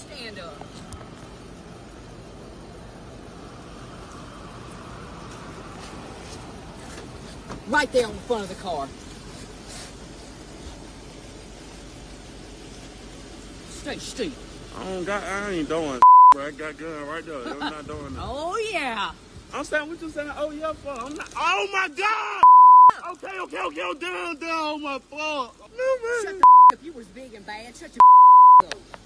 stand up. Right there on the front of the car. Stay still. I don't got. I ain't doing. Bro, I got gun right there. I'm not doing that. Oh yeah. I'm saying what you saying. Oh yeah, fuck. I'm not. Oh my god. Okay, okay, okay. Oh, down, down. Oh my fuck. No man. Shut the up. You was big and bad. Shut your up.